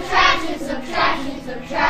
subtraction, subtraction, subtraction.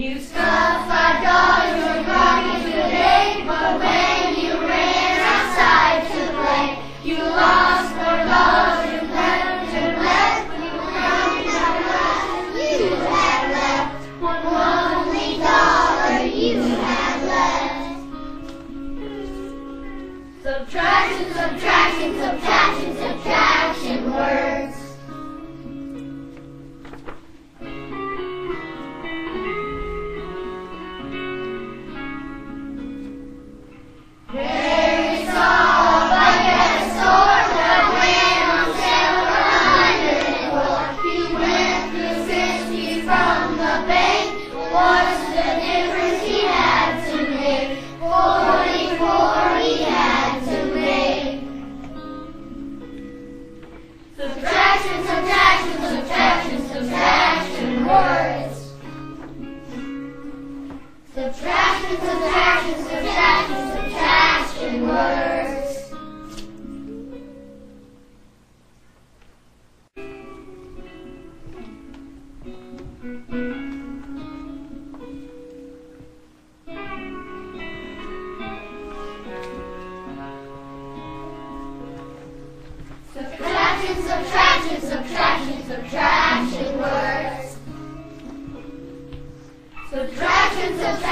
You dollars in your pocket today, but when you ran outside to play, you lost four dollars and left and left. You how much you had left. One only dollar you had left. Subtraction, subtraction, subtraction Subtraction, subtraction, subtraction, subtraction words. Subtraction, subtraction, subtraction, subtraction words. Subtraction, subtraction, subtraction, subtraction words. Subtraction, subtraction, subtraction,